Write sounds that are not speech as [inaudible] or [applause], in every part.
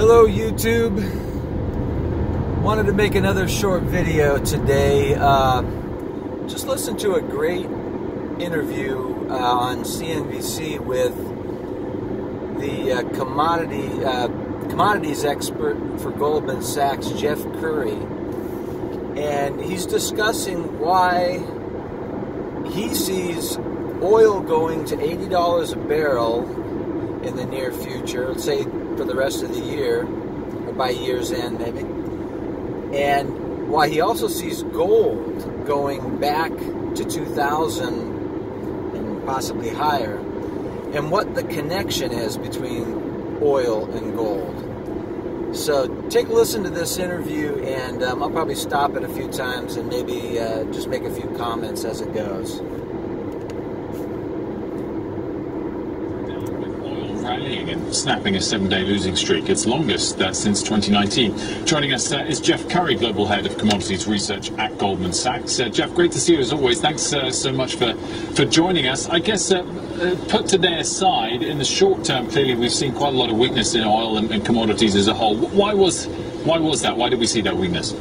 Hello YouTube. Wanted to make another short video today. Uh, just listened to a great interview uh, on CNBC with the uh, commodity uh, commodities expert for Goldman Sachs, Jeff Currie, and he's discussing why he sees oil going to eighty dollars a barrel in the near future. Say for the rest of the year, or by year's end maybe. And why he also sees gold going back to 2000 and possibly higher, and what the connection is between oil and gold. So take a listen to this interview, and um, I'll probably stop it a few times and maybe uh, just make a few comments as it goes. Rallying and snapping a seven-day losing streak, its longest uh, since 2019. Joining us uh, is Jeff Currie, Global Head of Commodities Research at Goldman Sachs. Uh, Jeff, great to see you as always. Thanks uh, so much for, for joining us. I guess uh, put today aside, in the short term, clearly we've seen quite a lot of weakness in oil and, and commodities as a whole. Why was, why was that? Why did we see that weakness?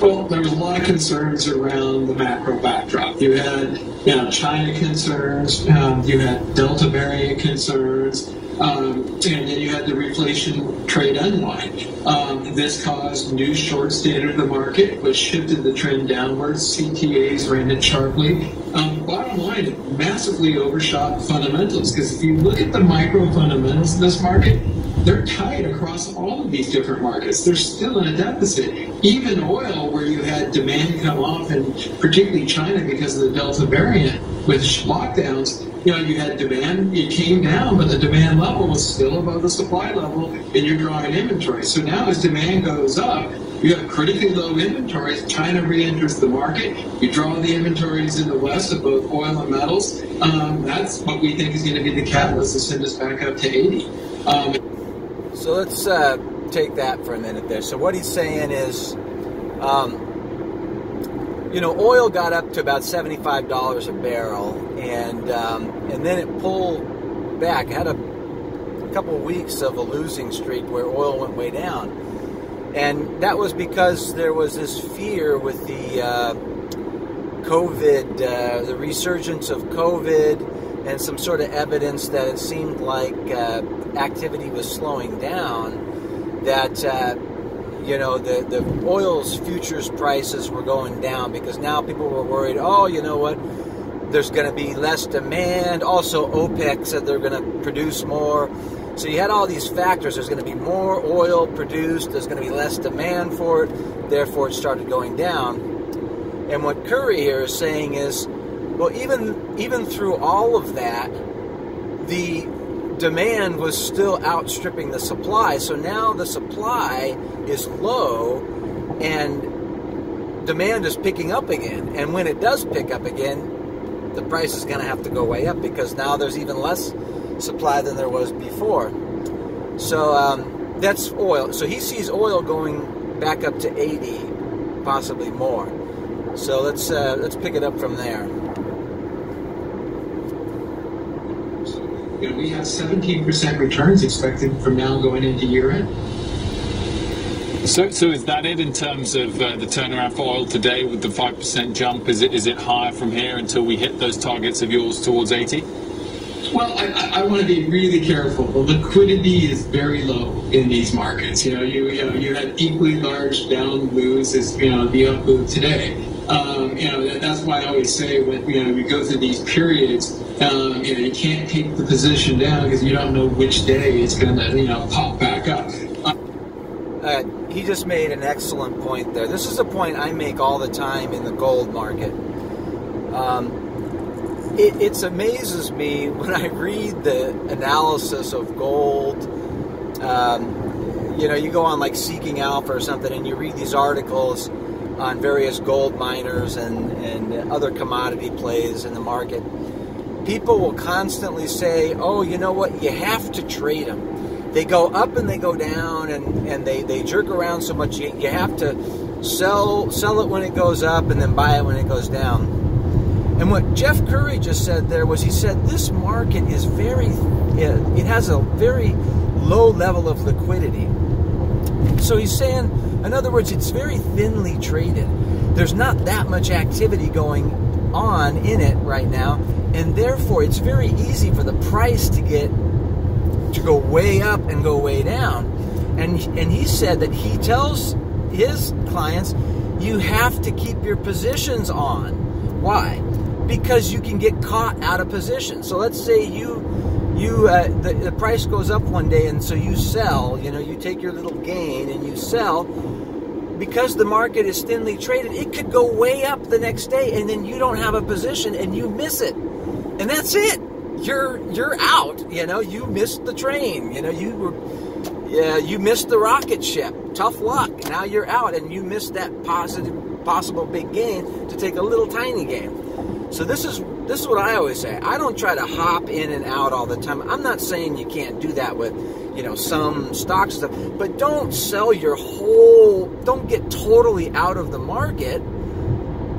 Well, there was a lot of concerns around the macro backdrop. You had, you China concerns. Um, you had Delta variant concerns. Um, and then you had the reflation trade unwind. Um, this caused new short stayed of the market, which shifted the trend downwards. CTAs ran it sharply. Um, bottom line, it massively overshot fundamentals because if you look at the micro fundamentals of this market, they're tight across all of these different markets. They're still in a deficit. Even oil, where you had demand come off, and particularly China because of the Delta variant with lockdowns, you know, you had demand, it came down, but the demand level was still above the supply level, and you're drawing inventory. So now as demand goes up, you have critically low inventories. China re-enters the market. You draw the inventories in the West of both oil and metals. Um, that's what we think is going to be the catalyst to send us back up to 80. Um, so let's uh, take that for a minute there. So what he's saying is, um, you know, oil got up to about seventy-five dollars a barrel, and um, and then it pulled back. It had a, a couple weeks of a losing streak where oil went way down, and that was because there was this fear with the uh, COVID, uh, the resurgence of COVID, and some sort of evidence that it seemed like uh, activity was slowing down. That uh, you know the the oil's futures prices were going down because now people were worried. Oh, you know what? There's going to be less demand. Also, OPEC said they're going to produce more. So you had all these factors. There's going to be more oil produced. There's going to be less demand for it. Therefore, it started going down. And what Currie here is saying is, well, even even through all of that, the demand was still outstripping the supply. So now the supply is low and demand is picking up again. And when it does pick up again, the price is going to have to go way up because now there's even less supply than there was before. So um, that's oil. So he sees oil going back up to 80, possibly more. So let's uh, let's pick it up from there. You know, we have 17% returns expected from now going into year end. So, so is that it in terms of uh, the turnaround for oil today with the 5% jump? Is it, is it higher from here until we hit those targets of yours towards 80? Well, I, I want to be really careful. The liquidity is very low in these markets. You know, you, you know, you had equally large down moves as you know the up move today. Um, you know, that's why I always say when you know we go through these periods, um, you know, you can't take the position down because you don't know which day it's going to you know pop back up. Uh, he just made an excellent point there. This is a point I make all the time in the gold market. Um, it, it amazes me [laughs] when I read the analysis of gold. Um, you know, you go on like Seeking Alpha or something, and you read these articles on various gold miners and, and other commodity plays in the market. People will constantly say, oh, you know what, you have to trade them. They go up and they go down and, and they, they jerk around so much, you, you have to sell, sell it when it goes up and then buy it when it goes down. And what Jeff Currie just said there was he said this market is very, it has a very low level of liquidity. So he's saying, in other words, it's very thinly traded. There's not that much activity going on in it right now, and therefore it's very easy for the price to get to go way up and go way down. And and he said that he tells his clients you have to keep your positions on. Why? Because you can get caught out of position. So let's say you you uh, the, the price goes up one day and so you sell you know you take your little gain and you sell because the market is thinly traded it could go way up the next day and then you don't have a position and you miss it. And that's it. You're you're out you know? You missed the train you know? You were yeah you missed the rocket ship. Tough luck. Now you're out and you missed that positive possible big gain to take a little tiny gain. So this is this is what I always say. I don't try to hop in and out all the time. I'm not saying you can't do that with, you know, some stock stuff, but don't sell your whole, don't get totally out of the market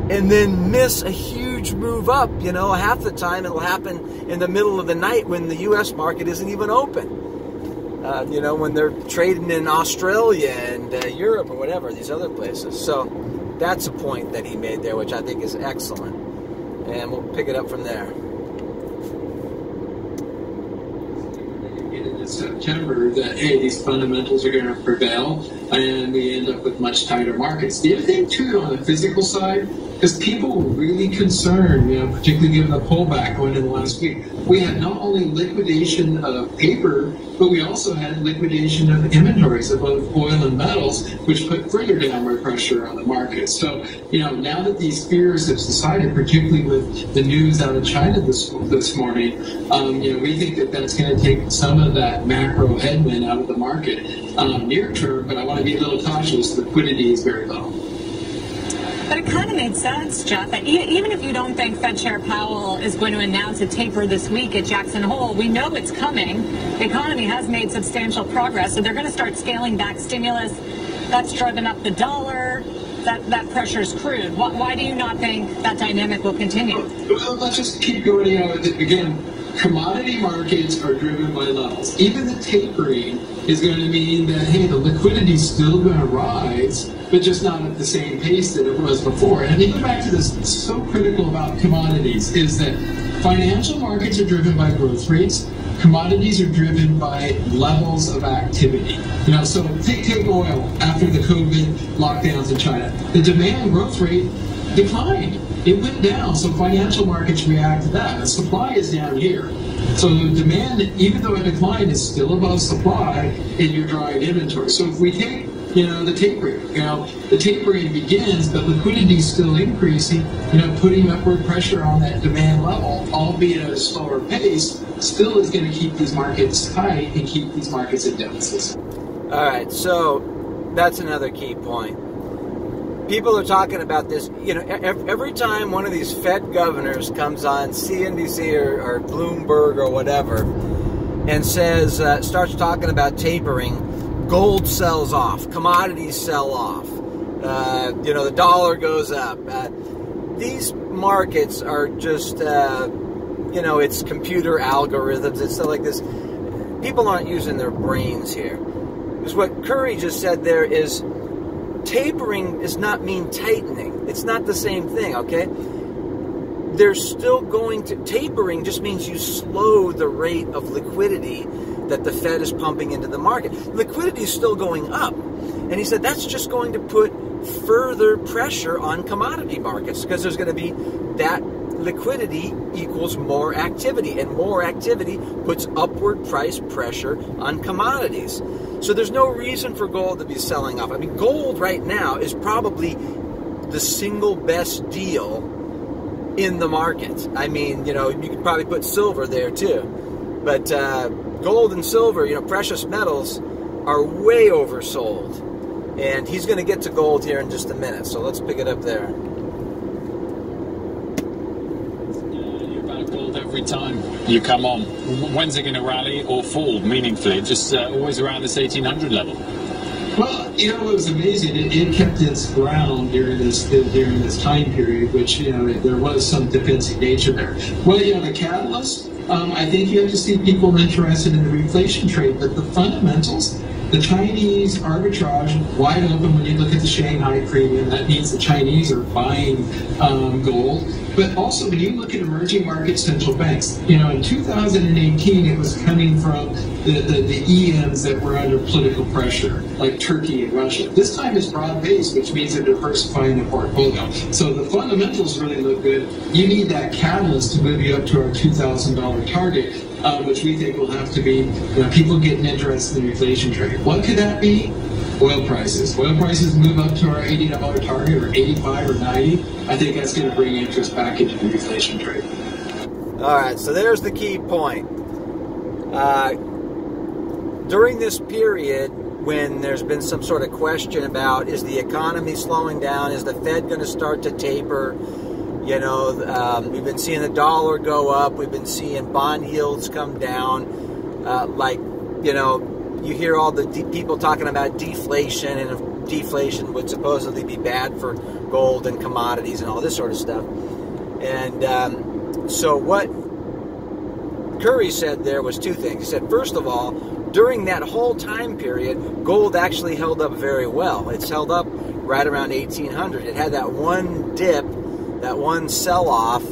and then miss a huge move up. You know, half the time it'll happen in the middle of the night when the U.S. market isn't even open. Uh, you know, when they're trading in Australia and uh, Europe or whatever, these other places. So that's a point that he made there, which I think is excellent and we'll pick it up from there. In September, that hey, these fundamentals are going to prevail, and we end up with much tighter markets. The other thing too, on the physical side, because people were really concerned, you know, particularly given the pullback going in the last week. We had not only liquidation of paper, but we also had liquidation of inventories of both oil and metals, which put further downward pressure on the market. So, you know, now that these fears have subsided, particularly with the news out of China this this morning, um, you know, we think that that's going to take some of that macro headwind out of the market um, near term. But I want to be a little cautious. Liquidity is very low. But it kind of made sense, Jeff, even if you don't think Fed Chair Powell is going to announce a taper this week at Jackson Hole, we know it's coming. The economy has made substantial progress, so they're going to start scaling back stimulus. That's driven up the dollar. That, that pressure is crude. Why, why do you not think that dynamic will continue? Well, let's just keep going. You know, again, commodity markets are driven by levels. Even the tapering is going to mean that, hey, the liquidity is still going to rise, but just not at the same pace that it was before. And you go back to this, so critical about commodities is that financial markets are driven by growth rates. Commodities are driven by levels of activity. You know, so take, take oil after the COVID lockdowns in China. The demand growth rate declined. It went down, so financial markets react to that. The supply is down here. So the demand, even though it declined, is still above supply in your drawing inventory. So if we take you know, the tapering. You know, the tapering begins, but liquidity is still increasing, you know, putting upward pressure on that demand level, albeit at a slower pace, still is going to keep these markets tight and keep these markets in deficits. All right, so that's another key point. People are talking about this, you know, every time one of these Fed governors comes on CNBC or, or Bloomberg or whatever and says, uh, starts talking about tapering, gold sells off, commodities sell off, uh, you know, the dollar goes up. Uh, these markets are just, uh, you know, it's computer algorithms, it's stuff like this. People aren't using their brains here. Because what Currie just said there is tapering does not mean tightening. It's not the same thing, okay? There's still going to, tapering just means you slow the rate of liquidity that the Fed is pumping into the market. Liquidity is still going up. And he said that's just going to put further pressure on commodity markets because there's going to be that liquidity equals more activity, and more activity puts upward price pressure on commodities. So there's no reason for gold to be selling off. I mean, gold right now is probably the single best deal in the market. I mean, you know, you could probably put silver there too. But uh, gold and silver, you know, precious metals are way oversold. And he's going to get to gold here in just a minute. So let's pick it up there. Time you come on. When's it going to rally or fall meaningfully? Just uh, always around this 1800 level. Well, you know, it was amazing. It, it, kept its ground during this during this time period, which you know there was some defensive nature there. Well, you know, the catalyst um, I think you have to see people interested in the reflation trade, but the fundamentals the Chinese arbitrage wide open when you look at the Shanghai premium. That means the Chinese are buying um, gold. But also, when you look at emerging market central banks, you know, in 2018, it was coming from the, the, the EMs that were under political pressure, like Turkey and Russia. This time it's broad based, which means they're diversifying the portfolio. So the fundamentals really look good. You need that catalyst to move you up to our $2,000 target. Uh, which we think will have to be you know, people getting interested in the inflation trade. What could that be? oil prices. Oil prices move up to our $80 target or 85 or 90. I think that's going to bring interest back into the inflation trade. All right, so there's the key point. Uh, during this period, when there's been some sort of question about is the economy slowing down, is the Fed going to start to taper? You know, um, we've been seeing the dollar go up, we've been seeing bond yields come down. Uh, like, you know, you hear all the de- people talking about deflation and deflation would supposedly be bad for gold and commodities and all this sort of stuff. And um, so what Currie said there was two things. He said, first of all, during that whole time period, gold actually held up very well. It's held up right around 1800. It had that one dip, that one sell off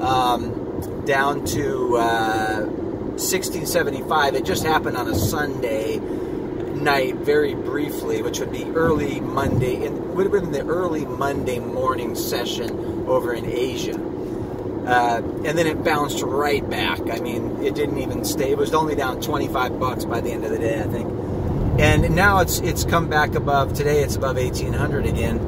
um, down to. Uh, 1675. It just happened on a Sunday night, very briefly, which would be early Monday. It would have been the early Monday morning session over in Asia. Uh, and then it bounced right back. I mean, it didn't even stay. It was only down 25 bucks by the end of the day, I think. And now it's it's come back above. Today it's above 1800 again.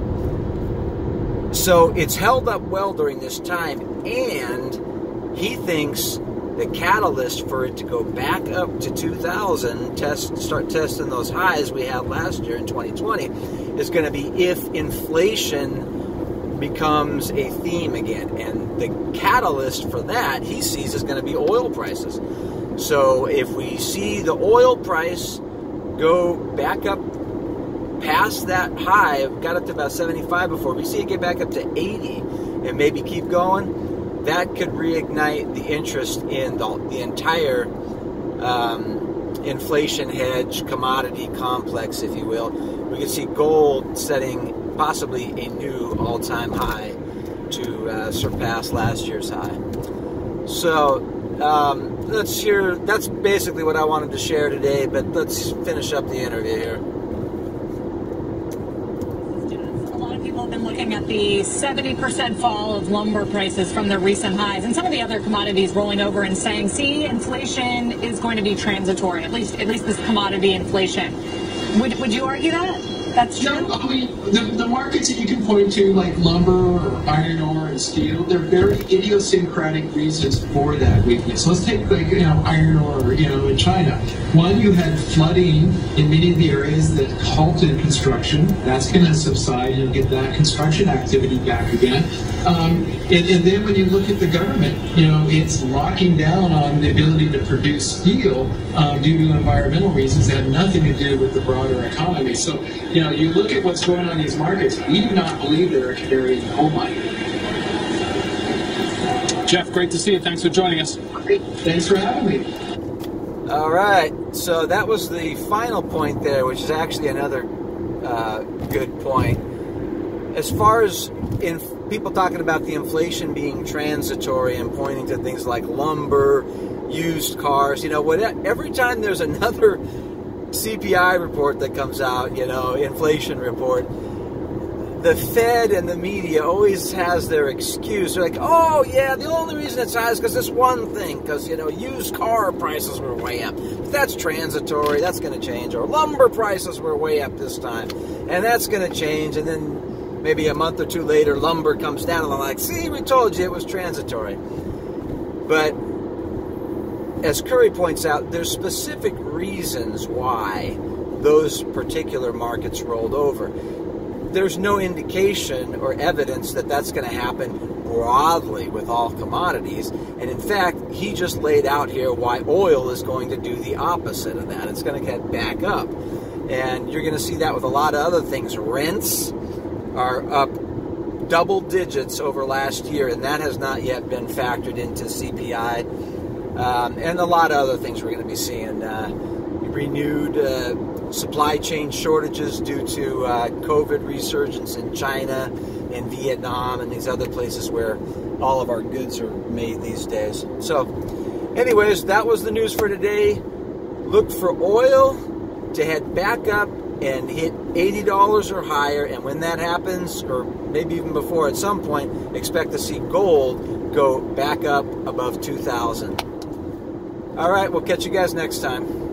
So it's held up well during this time, and he thinks the catalyst for it to go back up to 2000 test start testing those highs we had last year in 2020 is going to be if inflation becomes a theme again. And the catalyst for that he sees is going to be oil prices. So if we see the oil price go back up past that high got up to about 75 before we see it get back up to 80 and maybe keep going that could reignite the interest in the, the entire um, inflation hedge commodity complex, if you will. We could see gold setting possibly a new all time high to uh, surpass last year's high. So, um, let's hear that's basically what I wanted to share today, but let's finish up the interview here. been looking at the 70% fall of lumber prices from their recent highs and some of the other commodities rolling over and saying, see, inflation is going to be transitory, at least at least this commodity inflation. Would, would you argue that? That's true. No, I mean, the, the markets that you can point to, like lumber or iron ore and steel, they're very idiosyncratic reasons for that weakness. Let's take, like, you know, iron ore, you know, in China. One, you had flooding in many of the areas that halted construction. That's going to subside. You'll get that construction activity back again. Um, and, and then when you look at the government, you know, it's locking down on the ability to produce steel um, due to environmental reasons that have nothing to do with the broader economy. So, you know, you look at what's going on in these markets, we do not believe they're a canary in the coal mine. Jeff, great to see you. Thanks for joining us. Thanks for having me. All right, so that was the final point there, which is actually another uh, good point. As far as in people talking about the inflation being transitory and pointing to things like lumber, used cars, you know, what every time there's another CPI report that comes out, you know, inflation report, the Fed and the media always has their excuse. They're like, oh, yeah, the only reason it's high is because this one thing, because, you know, used car prices were way up. But that's transitory, that's going to change. Or lumber prices were way up this time, and that's going to change. And then maybe a month or two later, lumber comes down, and they're like, see, we told you it was transitory. But as Currie points out, there's specific reasons why those particular markets rolled over there's no indication or evidence that that's going to happen broadly with all commodities. And in fact, he just laid out here why oil is going to do the opposite of that. It's going to get back up. And you're going to see that with a lot of other things. Rents are up double digits over last year, and that has not yet been factored into CPI. Um, and a lot of other things we're going to be seeing. Uh, renewed uh, supply chain shortages due to uh, COVID resurgence in China and Vietnam and these other places where all of our goods are made these days. So, anyways, that was the news for today. Look for oil to head back up and hit $80 or higher. And when that happens, or maybe even before at some point, expect to see gold go back up above 2000 All right, we'll catch you guys next time.